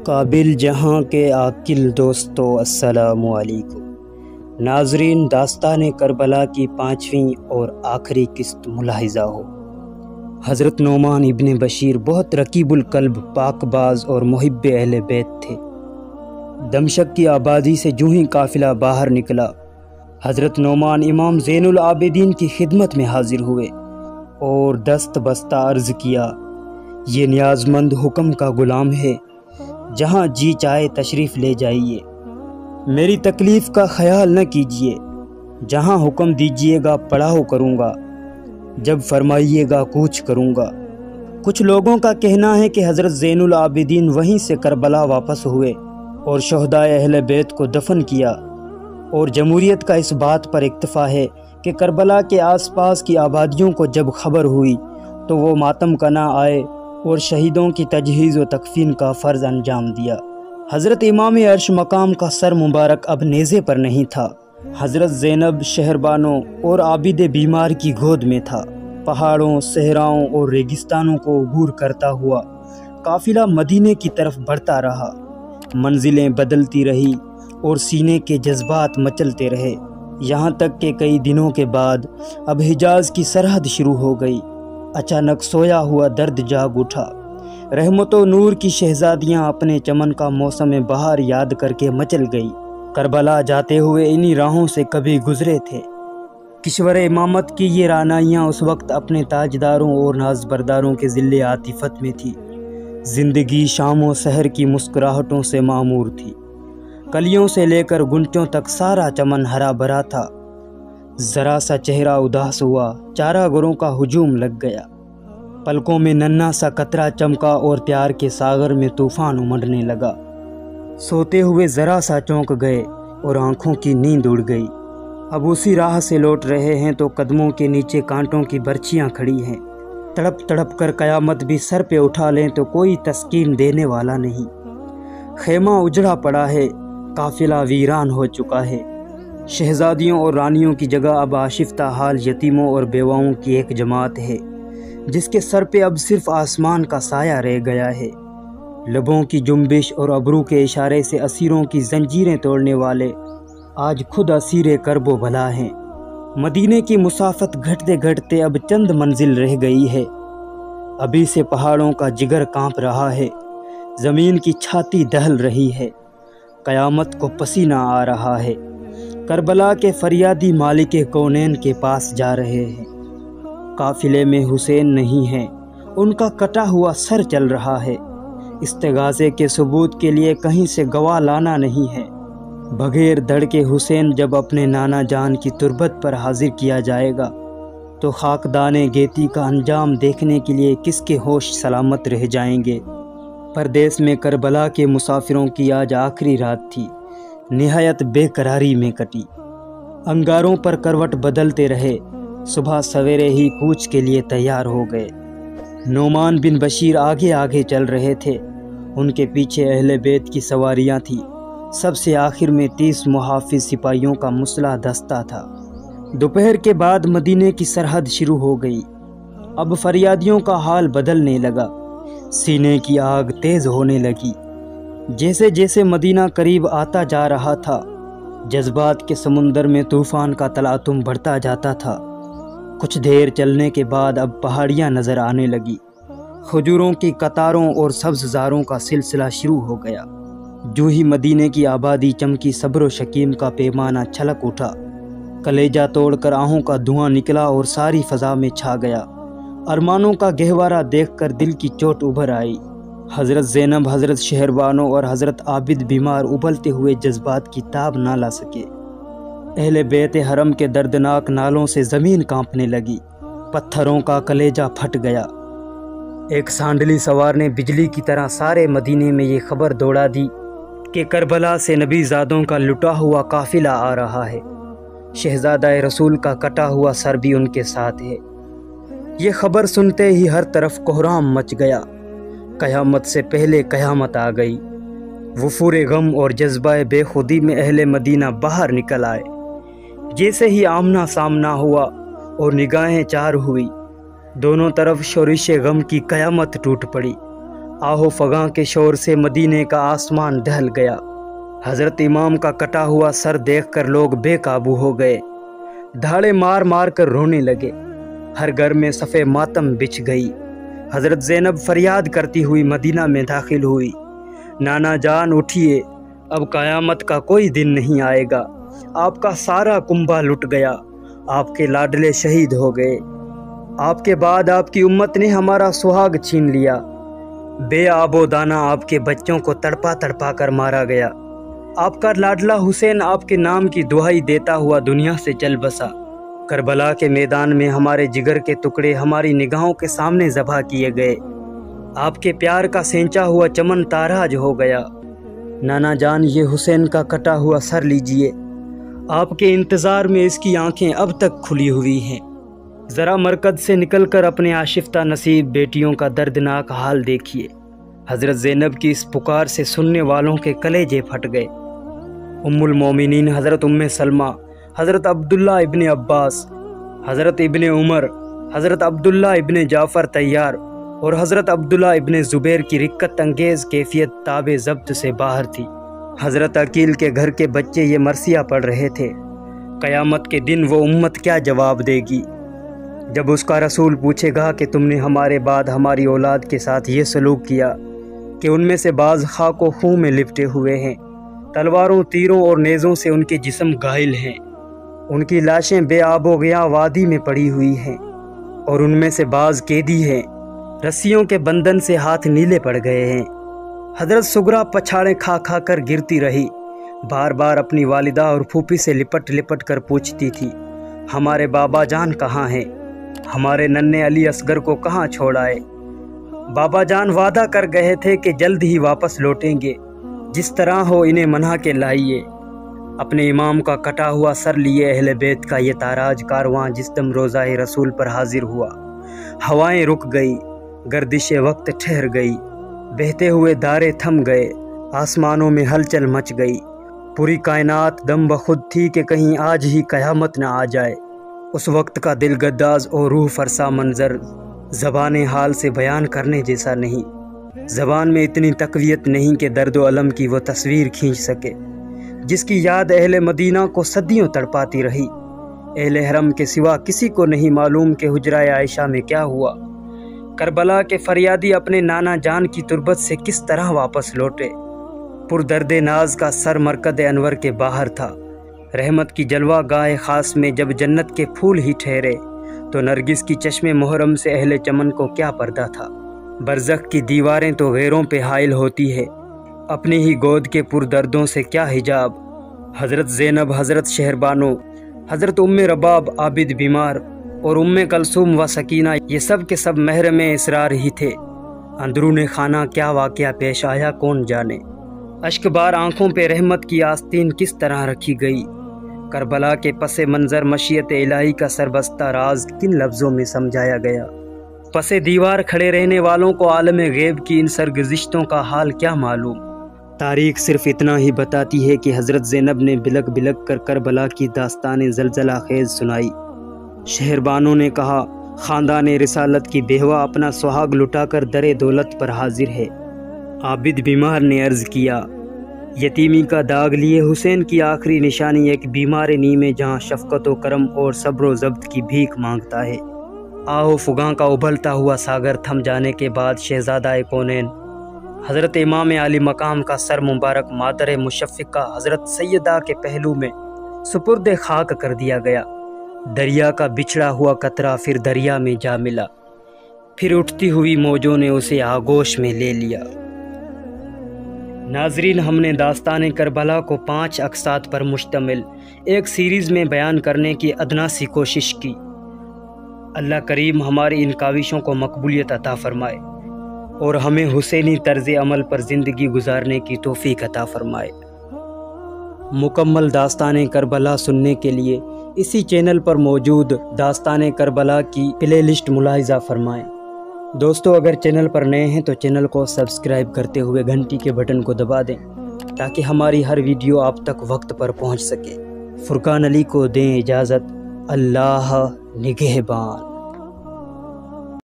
काबिल जहाँ के आकिल दोस्तों असलकुम नाजरीन, दास्तान करबला की पाँचवीं और आखिरी किस्त मुलाहिजा हो। हज़रत नोमान इबन बशीर बहुत रकीबुल कल्ब, पाकबाज और मुहिब अहल बैत थे। दमशक की आबादी से जूँ ही काफ़िला बाहर निकला, हज़रत नोमान इमाम जैनुल आबिदीन की खिदमत में हाजिर हुए और दस्त बस्ता अर्ज़ किया, ये न्याजमंद हुक्म का ग़ुलाम है जहाँ जी चाहे तशरीफ़ ले जाइए। मेरी तकलीफ़ का ख्याल न कीजिए। जहाँ हुक्म दीजिएगा पढ़ाओ करूँगा। जब फरमाइएगा, कूच करूँगा। कुछ लोगों का कहना है कि हज़रत जैनुल आबिदीन वहीं से करबला वापस हुए और शहदा अहल बैत को दफन किया। और जमहूरीत का इस बात पर इक्तफ़ा है कि करबला के आसपास की आबादियों को जब खबर हुई तो वो मातम का ना आए और शहीदों की तजहीज़ व तकफीन का फ़र्ज़ अंजाम दिया। हज़रत इमाम अर्श मकाम का सर मुबारक अब नेज़े पर नहीं था। हज़रत ज़ैनब शहरबानों और आबिद बीमार की गोद में था। पहाड़ों, सहराओं और रेगिस्तानों को अबूर करता हुआ काफिला मदीने की तरफ़ बढ़ता रहा। मंजिलें बदलती रही और सीने के जज्बात मचलते रहे। यहाँ तक कि कई दिनों के बाद अब हिजाज की सरहद शुरू हो गई। अचानक सोया हुआ दर्द जाग उठा। रहमत नूर की शहजादियाँ अपने चमन का मौसम बहार याद करके मचल गई। करबला जाते हुए इन्हीं राहों से कभी गुजरे थे। किश्वर इमामत की ये रानाइयाँ उस वक्त अपने ताजदारों और नाजबरदारों के ज़िले आतिफत में थी। ज़िंदगी शाम व सहर की मुस्कुराहटों से मामूर थी। कलियों से लेकर गुंटों तक सारा चमन हरा भरा था। ज़रा सा चेहरा उदास हुआ, चारा गुरों का हुजूम लग गया। पलकों में नन्ना सा कतरा चमका और प्यार के सागर में तूफ़ान उमड़ने लगा। सोते हुए ज़रा सा चौंक गए और आँखों की नींद उड़ गई। अब उसी राह से लौट रहे हैं तो कदमों के नीचे कांटों की बर्छियाँ खड़ी हैं। तड़प तड़प कर कयामत भी सर पे उठा लें तो कोई तस्कीन देने वाला नहीं। खेमा उजड़ा पड़ा है, काफिला वीरान हो चुका है। शहजादियों और रानियों की जगह अब आशिफ्ता हाल यतीमों और बेवाओं की एक जमात है, जिसके सर पे अब सिर्फ़ आसमान का साया रह गया है। लबों की जुम्बिश और अबरू के इशारे से असीरों की जंजीरें तोड़ने वाले आज खुद असीर करबो भला हैं। मदीने की मुसाफत घटते घटते अब चंद मंजिल रह गई है। अभी से पहाड़ों का जिगर काँप रहा है, ज़मीन की छाती दहल रही है। क़यामत को पसीना आ रहा है। करबला के फरियादी मालिक कौनैन के पास जा रहे हैं। काफिले में हुसैन नहीं है। उनका कटा हुआ सर चल रहा है। इस्तेगाजे के सबूत के लिए कहीं से गवाह लाना नहीं है। बगैर धड़ के हुसैन जब अपने नाना जान की तुरबत पर हाजिर किया जाएगा तो खाकदान गेती का अंजाम देखने के लिए किसके होश सलामत रह जाएँगे? परदेश में करबला के मुसाफिरों की आज आखिरी रात थी। नहायत बेकरारी में कटी। अंगारों पर करवट बदलते रहे। सुबह सवेरे ही कूच के लिए तैयार हो गए। नोमान बिन बशीर आगे आगे चल रहे थे। उनके पीछे अहले बेत की सवारियाँ थीं। सबसे आखिर में तीस मुहाफिज सिपाहियों का मुसला दस्ता था। दोपहर के बाद मदीने की सरहद शुरू हो गई। अब फरियादियों का हाल बदलने लगा। सीने की आग तेज होने लगी। जैसे जैसे मदीना करीब आता जा रहा था, जज्बात के समुंदर में तूफ़ान का तलातुम बढ़ता जाता था। कुछ देर चलने के बाद अब पहाड़ियाँ नज़र आने लगी। खजूरों की कतारों और सब्ज़ारों का सिलसिला शुरू हो गया। जो ही मदीने की आबादी चमकी सब्र शकीम का पैमाना छलक उठा। कलेजा तोड़कर आहों का धुआँ निकला और सारी फ़ज़ा में छा गया। अरमानों का गहवारा देखकर दिल की चोट उभर आई। हज़रत जैनब, हज़रत शहरबानों और हज़रत आबिद बीमार उबलते हुए जज्बात की ताब ना ला सके। अहले बेत हरम के दर्दनाक नालों से ज़मीन कांपने लगी। पत्थरों का कलेजा फट गया। एक सांडली सवार ने बिजली की तरह सारे मदीने में ये खबर दौड़ा दी कि करबला से नबी ज़ादों का लुटा हुआ काफिला आ रहा है। शहजादा रसूल का कटा हुआ सर भी उनके साथ है। ये खबर सुनते ही हर तरफ़ कोहराम मच गया। क़यामत से पहले क़यामत आ गई। वफूर गम और जज्बा बेखुदी में अहले मदीना बाहर निकल आए। जैसे ही आमना सामना हुआ और निगाहें चार हुई, दोनों तरफ़ शोरिश गम की क़यामत टूट पड़ी। आहो फगा के शोर से मदीने का आसमान दहल गया। हज़रत इमाम का कटा हुआ सर देखकर लोग बेकाबू हो गए। धाड़े मार मार कर रोने लगे। हर घर में सफ़े मातम बिछ गई। हज़रत जैनब फरियाद करती हुई मदीना में दाखिल हुई। नाना जान उठिए, अब क़यामत का कोई दिन नहीं आएगा। आपका सारा कुंभा लुट गया, आपके लाडले शहीद हो गए। आपके बाद आपकी उम्मत ने हमारा सुहाग छीन लिया। बे आबो दाना आपके बच्चों को तड़पा तड़पा कर मारा गया। आपका लाडला हुसैन आपके नाम की दुहाई देता हुआ दुनिया से चल बसा। करबला के मैदान में हमारे जिगर के टुकड़े हमारी निगाहों के सामने जबा किए गए। आपके प्यार का सेंचा हुआ चमन ताराज हो गया। नाना जान, ये हुसैन का कटा हुआ सर लीजिए। आपके इंतज़ार में इसकी आँखें अब तक खुली हुई हैं। ज़रा मरकज से निकलकर अपने आशिफ्ता नसीब बेटियों का दर्दनाक हाल देखिए। हज़रत ज़ैनब की इस पुकार से सुनने वालों के कलेजे फट गए। उम्मुल मोमिनीन, हज़रत उम्म सलमा हज़रत अब्दुल्ला इबन अब्बास, हज़रत इबन उमर, हज़रत अब्दुल्ला इबन जाफ़र तैयार और हज़रत अब्दुल्ला इबन ज़ुबैर की रिक्कत अंगेज़ कैफियत ताब जब्त से बाहर थी। हज़रत अकील के घर के बच्चे ये मरसिया पढ़ रहे थे। क़यामत के दिन वो उम्मत क्या जवाब देगी? जब उसका रसूल पूछेगा कि तुमने हमारे बाद हमारी औलाद के साथ ये सलूक किया कि उनमें से बाज़ खाक व खूँ में लिपटे हुए हैं, तलवारों, तीरों और नेज़ों से उनके जिसम घायल हैं। उनकी लाशें बेआबो गया, वादी में पड़ी हुई हैं और उनमें से बाज़ कैदी हैं। रस्सियों के बंधन से हाथ नीले पड़ गए हैं। हज़रत सुगरा पछाड़े खा खा कर गिरती रही। बार बार अपनी वालिदा और फूफी से लिपट लिपट कर पूछती थी, हमारे बाबा जान कहाँ हैं? हमारे नन्हे अली असगर को कहाँ छोड़ आए? बाबा जान वादा कर गए थे कि जल्द ही वापस लौटेंगे। जिस तरह हो इन्हें मना के लाइए। अपने इमाम का कटा हुआ सर लिए अहल बेत का ये ताराज कारवां जिस दम रोज़ा रसूल पर हाजिर हुआ। हवाएँ रुक गई, गर्दिश वक्त ठहर गई, बहते हुए दारे थम गए, आसमानों में हलचल मच गई। पूरी कायनात दम बखुद थी कि कहीं आज ही क़यामत न आ जाए। उस वक्त का दिल गद्दाज और रूह फरसा मंज़र, ज़बान हाल से बयान करने जैसा नहीं। ज़बान में इतनी तकवीत नहीं कि दर्द अलम की वो तस्वीर खींच सके। जिसकी याद अहल मदीना को सदियों तड़पाती रही। अहल हरम के सिवा किसी को नहीं मालूम कि हजरा आयशा में क्या हुआ। करबला के फरियादी अपने नाना जान की तुरबत से किस तरह वापस लौटे। पुरदर्द नाज का सर मरकद अनवर के बाहर था। रहमत की जलवा गाह ख़ास में जब जन्नत के फूल ही ठहरे तो नरगिस की चश्मे मुहरम से अहले चमन को क्या पर्दा था। बरजक की दीवारें तो गैरों पे हायल होती है। अपनी ही गोद के पुरदर्दों से क्या हिजाब? हज़रत ज़ैनब, हज़रत शहरबानो, हज़रत उम्म रबाब आबिद बीमार, और उम्म कलसूम व सकीना, ये सब के सब महर में इसरार ही थे। अंदरून खाना क्या वाक़ पेश आया, कौन जाने? अश्कबार आँखों पे रहमत की आस्तीन किस तरह रखी गई? करबला के पस मंज़र मशीयत इलाही का सरबस्ता राज किन लफ्ज़ों में समझाया गया? पसे दीवार खड़े रहने वालों को आलम गैब की इन सरगजिश्तों का हाल क्या मालूम? तारीख सिर्फ़ इतना ही बताती है कि हज़रत जैनब ने बिलक बिलक कर करबला की दास्तान जलजला खेज सुनाई। शहरबानों ने कहा, ख़ानदान रिसालत की बेहवा अपना सुहाग लुटाकर दर दौलत पर हाजिर है। आबिद बीमार ने अर्ज़ किया, यतीमी का दाग लिए हुसैन की आखिरी निशानी एक बीमार नीमे जहाँ शफकत व करम और सब्र जब्त की भीख माँगता है। आहो फुगा का उबलता हुआ सागर थम जाने के बाद शहजादा कौनैन हज़रत इमाम आली मकाम का सर मुबारक मादर मुशफ़ा हज़रत सैदा के पहलू में सुपुर्द खाक कर दिया गया। दरिया का बिछड़ा हुआ कतरा फिर दरिया में जा मिला। फिर उठती हुई मौजों ने उसे आगोश में ले लिया। नाजरीन, हमने दास्तान करबला को पाँच अकसात पर मुश्तमिल, एक सीरीज़ में बयान करने की अदना सी कोशिश की। अल्लाह करीम हमारी इन काविशों को मकबूलियत अता फ़रमाए। और हमें हुसैनी तर्ज अमल पर ज़िंदगी गुजारने की तोफ़ी अता फ़रमाए। मुकम्मल दास्तान करबला सुनने के लिए इसी चैनल पर मौजूद दास्तान करबला की प्ले लिस्ट मुलाहिजा फरमाएँ। दोस्तों, अगर चैनल पर नए हैं तो चैनल को सब्सक्राइब करते हुए घंटी के बटन को दबा दें, ताकि हमारी हर वीडियो आप तक वक्त पर पहुँच सके। फ़ुरकान अली को दें इजाज़त। अल्लाह निगहबान।